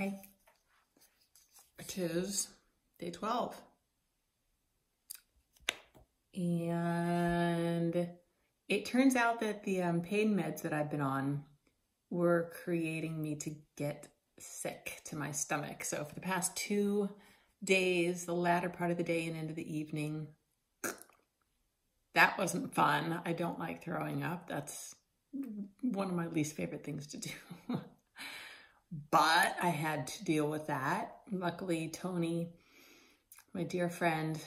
Okay. It is day 12. And it turns out that the um, pain meds that I've been on were creating me to get sick to my stomach. So for the past two days, the latter part of the day and into the evening, that wasn't fun. I don't like throwing up. That's one of my least favorite things to do. but I had to deal with that. Luckily, Tony, my dear friend,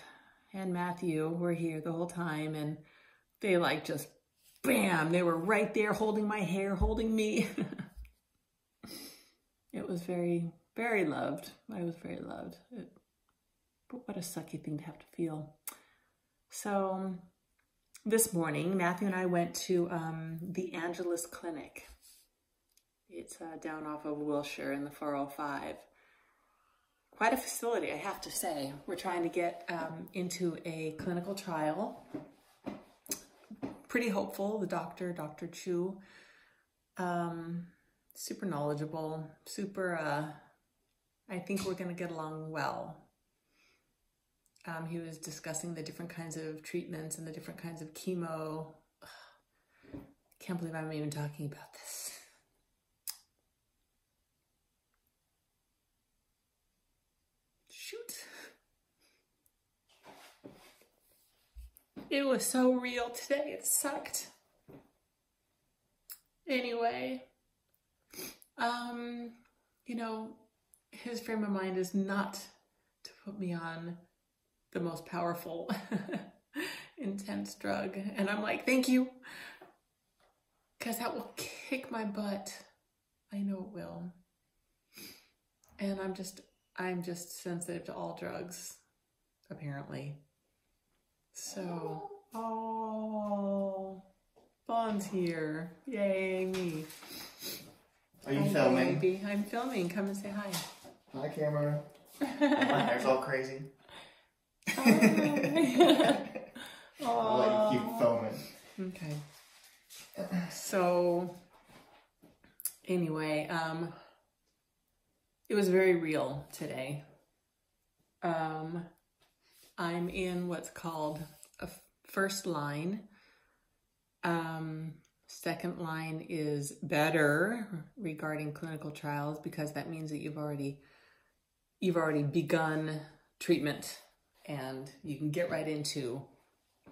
and Matthew were here the whole time and they like just bam, they were right there holding my hair, holding me. it was very, very loved. I was very loved. It, but what a sucky thing to have to feel. So this morning, Matthew and I went to um, the Angeles Clinic. It's uh, down off of Wilshire in the 405. Quite a facility, I have to say. We're trying to get um, into a clinical trial. Pretty hopeful. The doctor, Dr. Chu, um, super knowledgeable, super, uh, I think we're going to get along well. Um, he was discussing the different kinds of treatments and the different kinds of chemo. Ugh, can't believe I'm even talking about this. It was so real today. It sucked. Anyway, um, you know, his frame of mind is not to put me on the most powerful, intense drug. And I'm like, thank you. Because that will kick my butt. I know it will. And I'm just, I'm just sensitive to all drugs, apparently. So, oh, Bond's here. Yay, me. Are you Hi, filming? baby. I'm filming. Come and say hi. Hi, camera. My hair's all crazy. Hi. I'll let you keep filming. Okay. So anyway, um it was very real today. Um I'm in what's called a first line. Um second line is better regarding clinical trials because that means that you've already you've already begun treatment and you can get right into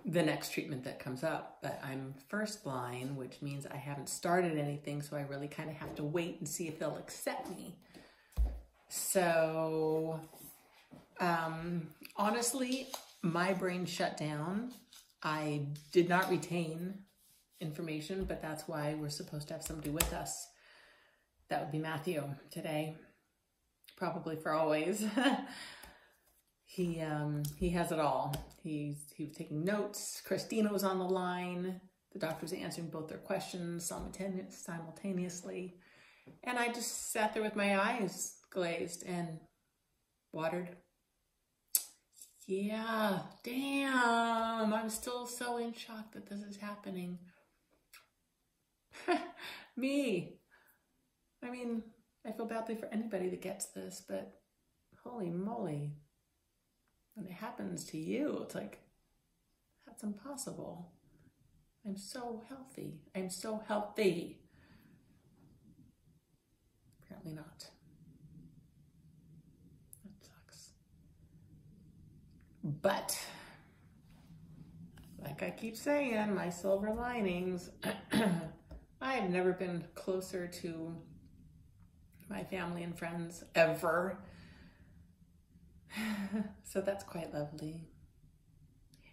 the next treatment that comes up. But I'm first line, which means I haven't started anything, so I really kind of have to wait and see if they'll accept me. So, um, honestly, my brain shut down. I did not retain information, but that's why we're supposed to have somebody with us. That would be Matthew today, probably for always. he um he has it all. He's he was taking notes. Christina was on the line. The doctor was answering both their questions simultaneously, and I just sat there with my eyes glazed and watered. Yeah, damn! I'm still so in shock that this is happening. Me. I mean, I feel badly for anybody that gets this, but holy moly when it happens to you, it's like, that's impossible. I'm so healthy. I'm so healthy. Apparently not. That sucks. But, like I keep saying, my silver linings, I have never been closer to my family and friends ever. so that's quite lovely.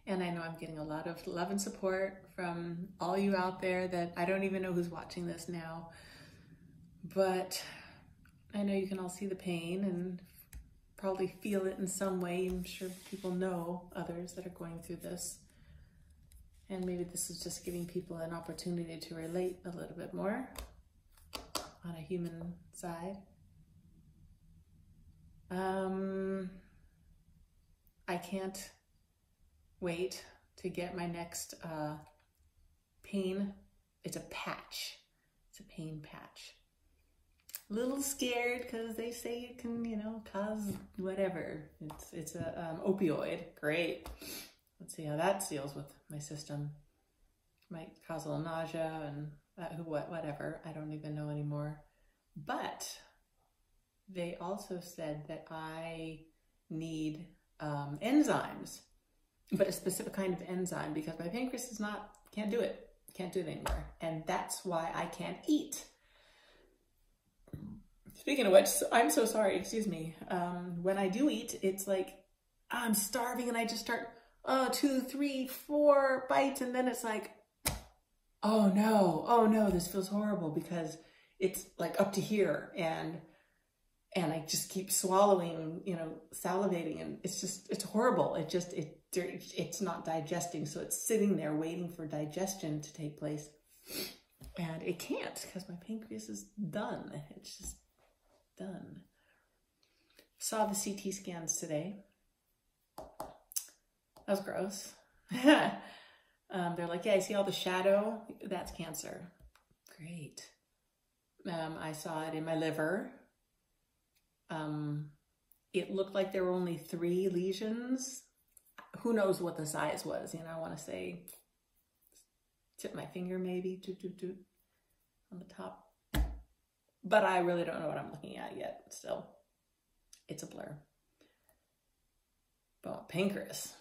And I know I'm getting a lot of love and support from all you out there that I don't even know who's watching this now. But I know you can all see the pain and probably feel it in some way. I'm sure people know others that are going through this. And maybe this is just giving people an opportunity to relate a little bit more on a human side. Um, I can't wait to get my next uh, pain. It's a patch. It's a pain patch. Little scared because they say it can, you know, cause whatever. It's it's a um, opioid. Great. Let's see how that deals with my system. Might cause a little nausea and uh, what whatever. I don't even know anymore. But they also said that I need um, enzymes, but a specific kind of enzyme because my pancreas is not can't do it. Can't do it anymore, and that's why I can't eat Speaking of which, I'm so sorry, excuse me. Um, when I do eat, it's like I'm starving and I just start, oh, two, three, four bites. And then it's like, oh no, oh no, this feels horrible because it's like up to here. And, and I just keep swallowing, you know, salivating and it's just, it's horrible. It just, it, it's not digesting. So it's sitting there waiting for digestion to take place. And it can't because my pancreas is done. It's just done. Saw the CT scans today. That was gross. um, they're like, yeah, I see all the shadow. That's cancer. Great. Um, I saw it in my liver. Um, it looked like there were only three lesions. Who knows what the size was? You know, I want to say tip my finger maybe, doot, doot, doot, on the top but I really don't know what I'm looking at yet. Still, it's a blur. But pancreas,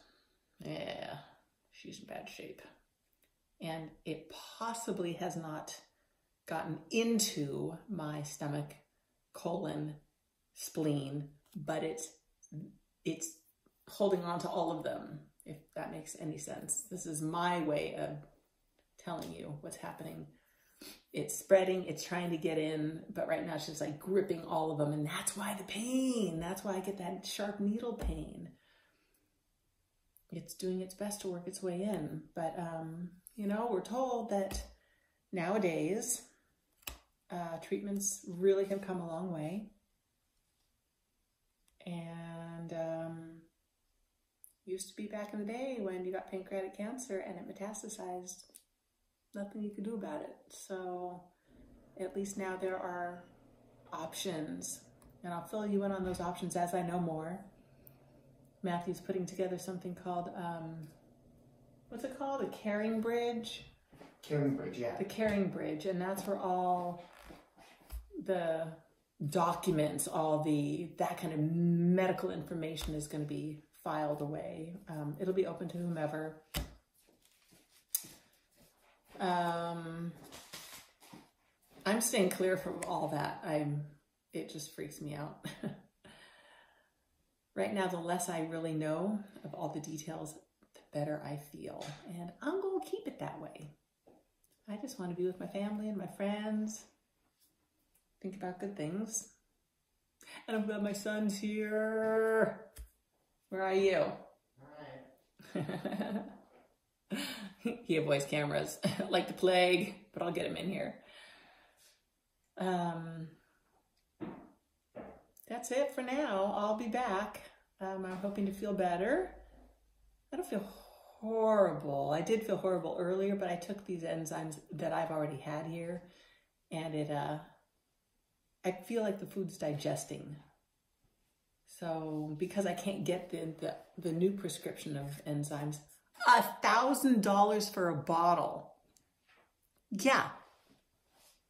yeah, she's in bad shape. And it possibly has not gotten into my stomach, colon, spleen, but it's it's holding on to all of them, if that makes any sense. This is my way of telling you what's happening it's spreading, it's trying to get in, but right now just like gripping all of them. And that's why the pain, that's why I get that sharp needle pain. It's doing its best to work its way in. But, um, you know, we're told that nowadays uh, treatments really have come a long way. And um, used to be back in the day when you got pancreatic cancer and it metastasized nothing you can do about it. So at least now there are options and I'll fill you in on those options as I know more. Matthew's putting together something called, um, what's it called? A caring bridge? Caring bridge, yeah. The caring bridge. And that's where all the documents, all the, that kind of medical information is going to be filed away. Um, it'll be open to whomever. Um, I'm staying clear from all that. I'm, it just freaks me out. right now, the less I really know of all the details, the better I feel. And I'm going to keep it that way. I just want to be with my family and my friends, think about good things. And I'm glad my son's here. Where are you? All right. he avoids cameras like the plague, but I'll get him in here. Um, that's it for now. I'll be back. Um, I'm hoping to feel better. I don't feel horrible. I did feel horrible earlier, but I took these enzymes that I've already had here, and it, uh, I feel like the food's digesting. So because I can't get the, the, the new prescription of enzymes, a thousand dollars for a bottle. Yeah.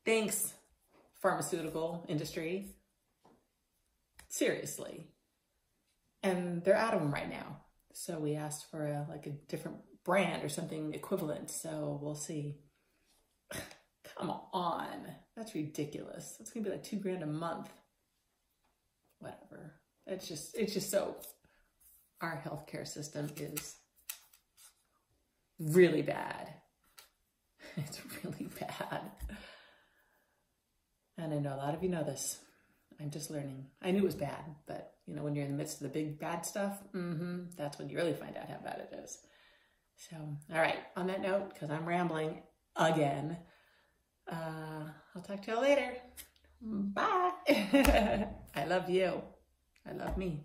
Thanks, pharmaceutical industry. Seriously. And they're out of them right now. So we asked for a, like a different brand or something equivalent. So we'll see. Come on. That's ridiculous. That's gonna be like two grand a month. Whatever. It's just it's just so our healthcare system is really bad. It's really bad. And I know a lot of you know this. I'm just learning. I knew it was bad, but you know, when you're in the midst of the big bad stuff, mm-hmm, that's when you really find out how bad it is. So, all right, on that note, because I'm rambling again, uh, I'll talk to you later. Bye. I love you. I love me.